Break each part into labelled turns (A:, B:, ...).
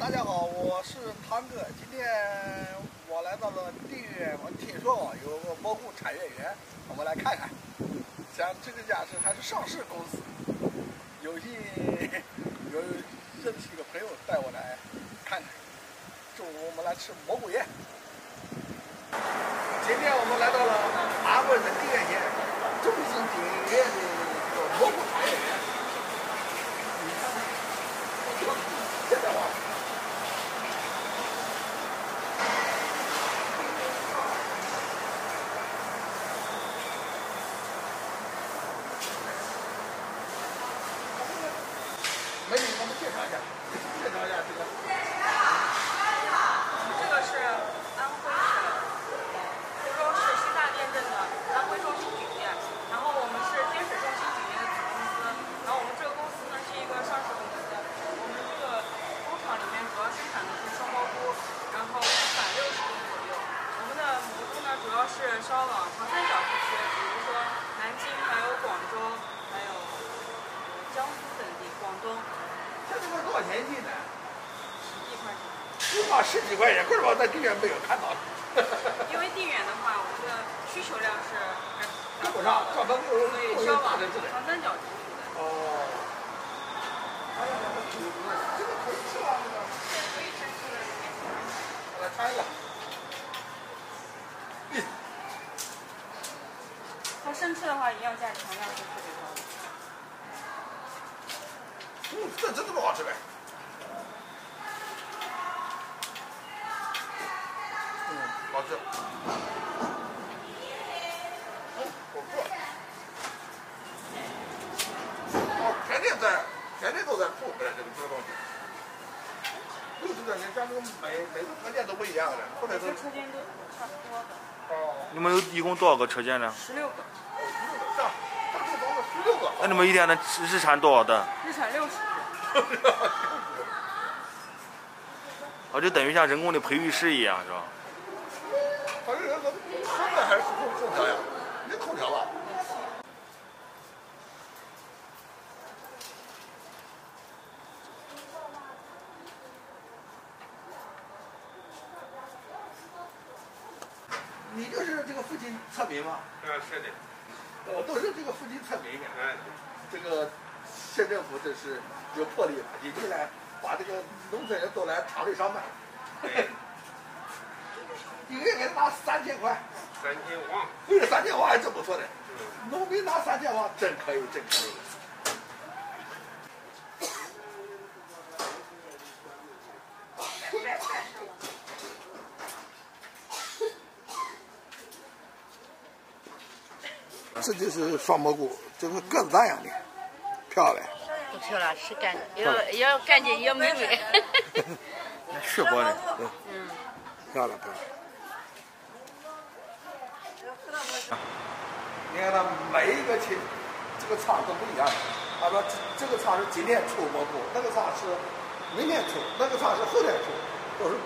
A: 大家好，我是汤哥。今天我来到了定远，我听说有个蘑菇产业园，我们来看看。像这个家是还是上市公司，有幸 有认识一个朋友带我来看看。中午我们来吃蘑菇宴。今天我们来到了安徽省定远县中心定远的蘑菇产业园。现在话。美女，给我们介绍一下，介绍一下这个。
B: 这个是安徽省湖州市西大店镇的安徽中心酒店，然后我们是天水中心酒店的子公司，然后我们这个公司呢是一个上市公司，我们这个工厂里面主要生产的是双蘑菇，然后生产六十吨左右。我们的蘑菇呢主要是销往长三角地区，比如说南京、还有广州、还有江苏等地，广东
A: 这这个多少钱一斤呢？
B: 一块钱。
A: 一块十几块钱，为什么在定远没有看到？
B: 因为定远的话，我们的需求量是
A: 跟不上，专门有
B: 所以
A: 有
B: 销往。长三角地区的。
A: 哦。哎呀，这个可以吃吗？这个？
B: 可以吃吃的。
A: 我来尝一个。
B: 它生吃的话，营养价值含量是特别高的。
A: 嗯，这真他妈好吃呗。嗯，好吃。嗯，天天在，天天都在出回来这个这个东西。六十块钱，咱这个每每个车间都不一样的，或者
B: 每
A: 是
B: 车间都差不多的，
A: 哦，
C: 你们有一共多少个车间呢？
B: 十六个，
A: 十六个，这样，咱这包了十六个。
C: 那你们一天能日产多少吨？
B: 日产六十个。
C: 啊，就等于像人工的培育室一样，是吧？
A: 反正那个上面还是空空调呀，没空调吧？你就是这个附近村民吗？
D: 啊，是的，
A: 我都是这个附近村民。
D: 哎，
A: 这个县政府真是有魄力，引进来把这个农村人都来厂里上班，一个月给他拿三千块，
D: 三千万，
A: 为了三千万还真不错的。
D: 嗯，
A: 农民拿三千万，真可以，真可以。这就是双蘑菇，就是个子大样的，漂亮。
E: 不漂亮，是干要要干净要美美。
C: 是活的。
E: 嗯，
A: 漂亮漂亮。你看它每一个去，这个厂都不一样的。他说这这个厂是今天出蘑菇，那个厂是明天出，那个厂是后天出，都是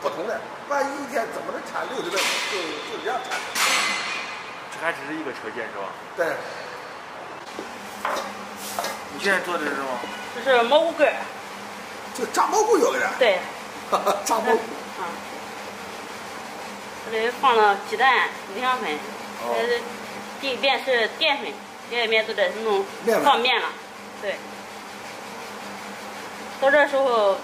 A: 不同的。万一一天怎么能产六十吨，就就这样产。
C: 这还只是一个车间是吧？
A: 对，
C: 你现在做的是什么？
E: 这是蘑菇干儿，
A: 就炸蘑菇有的人，
E: 对，
A: 炸蘑菇。
E: 啊，这里放了鸡蛋、五香粉，
A: 哦
E: 呃，第一遍是淀粉，第二遍都得弄放面了，对。到这时候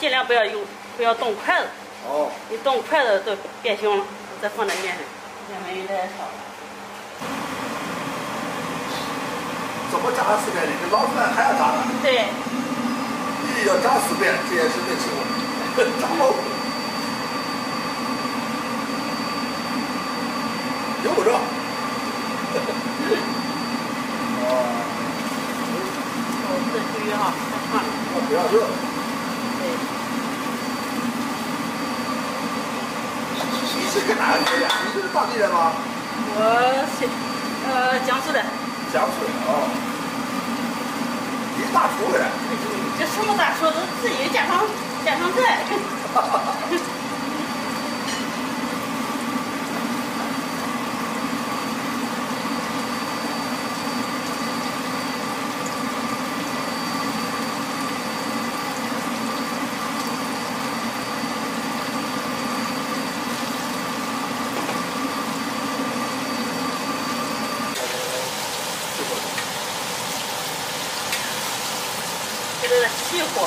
E: 尽量不要用，不要动筷子，
A: 哦，
E: 一动筷子都变形了，再放点面粉，面粉有点少了。
A: 怎么炸四遍呢？这老饭还要炸呢。
E: 对，
A: 一要炸四遍，这也是没吃过。炸蘑菇，有不着？哦，
E: 哦，这注意哈，太烫了。
A: 我不要热。
E: 对，
A: 你是个哪个人呀？你是当地人吗？
E: 我是呃江苏的，
A: 哦。你一大厨人。
E: 这什么大说都自己家常家常菜。就是细火，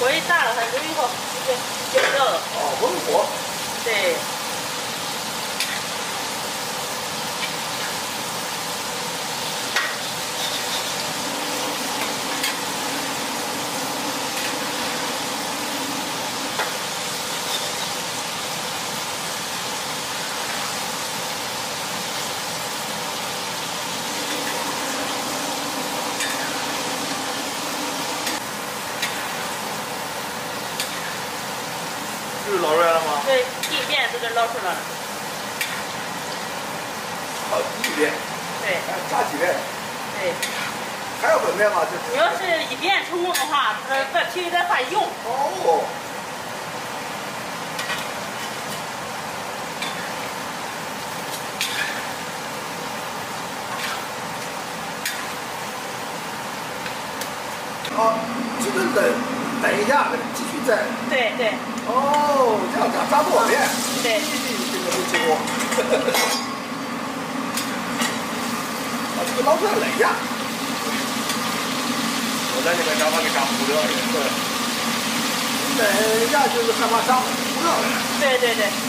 E: 火一看了，很多易好就是接不掉了。
A: 哦，文火。
E: 对。
C: 就是捞出来了吗？
E: 对，第一遍都给捞出来了。
A: 一遍。
E: 对。
A: 炸几遍？
E: 对。
A: 还要焖面吗？就。
E: 你要是一遍成功的话，它外皮有点发硬。
A: 哦。好，这个等等一下，继续再。
E: 对对。
A: 哦，这样炸炸多少遍？
E: 对。
A: 继续这个没吃过。把这个捞出来冷一下。
C: 我在那边让它给炸糊掉了。
A: 对。冷一下就是害怕炸糊掉了。
E: 对对对。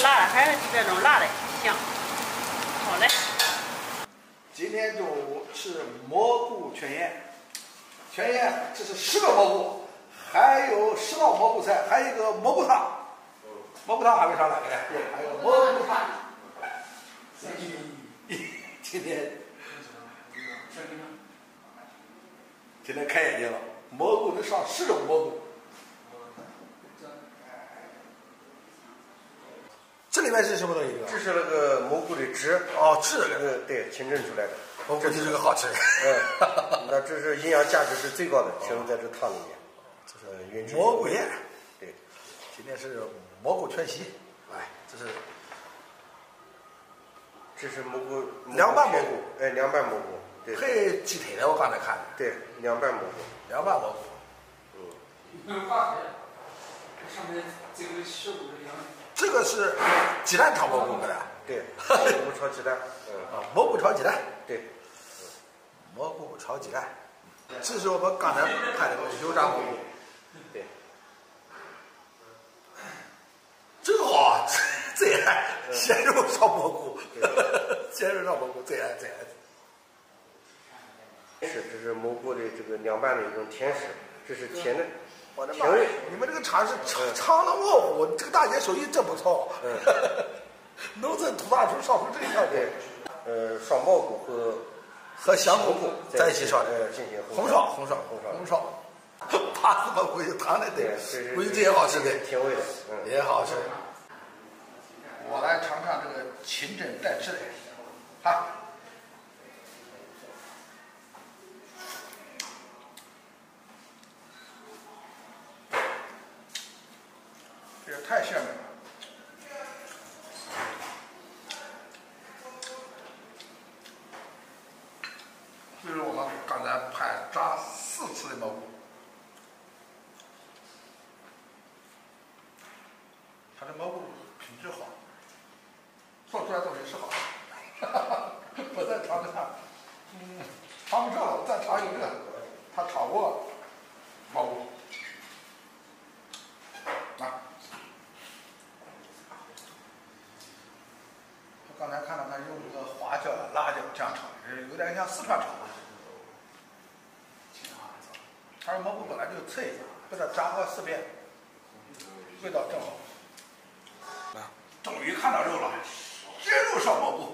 E: 吃辣的还是吃这种辣的香。好嘞。
A: 今天中午吃蘑菇全宴，全宴这是十个蘑菇，还有十道蘑菇菜，还有一个蘑菇汤。蘑菇汤还没上来呢，对，还有蘑菇汤。今天今天开眼界了，蘑菇能上十种蘑菇。这是什么东西？
D: 这是那个蘑菇的汁。
A: 哦，汁
D: 那个对，清蒸出来的。
A: 蘑菇汁这个好吃。
D: 嗯，那这是营养价值是最高的，形容在这汤里面。这是。
A: 蘑菇宴。
D: 对，
A: 今天是蘑菇全席。哎，这是。
D: 这是蘑菇。
A: 凉拌蘑菇。
D: 哎，凉拌蘑菇。对。
A: 配鸡腿的，我刚才看的。
D: 对，凉拌蘑菇。
A: 凉拌蘑菇。
D: 嗯。
F: 上面这个效果是凉的。
A: 这个是鸡蛋炒蘑菇，的。
D: 对，蘑菇炒鸡蛋。嗯
A: 啊，蘑菇炒鸡蛋。
D: 对，
A: 蘑菇炒鸡蛋。这是我们刚才拍的油炸蘑菇。
D: 对。
A: 真好，最爱鲜肉炒蘑菇。鲜肉炒蘑菇最爱最爱。
D: 是，这是蘑菇的这个凉拌的一种甜食，这是甜的。
A: 我的妈！你们这个厂是长长的卧虎，这个大姐手艺真不错。嗯，农村土大厨烧出这一条
D: 对，呃，双蘑菇和
A: 和香菇在一起烧，
D: 的，进行
A: 红烧，
D: 红
A: 烧，
D: 红烧，
A: 红烧。怕死蘑菇有汤的，
D: 对，
A: 估计这也好吃的，
D: 甜味的，嗯，
A: 也好吃。我来尝尝这个清蒸带汁的，哈。这是我们刚才拍炸四次的蘑菇炸过四遍味道正好。终于看到肉了鲜肉烧蘑菇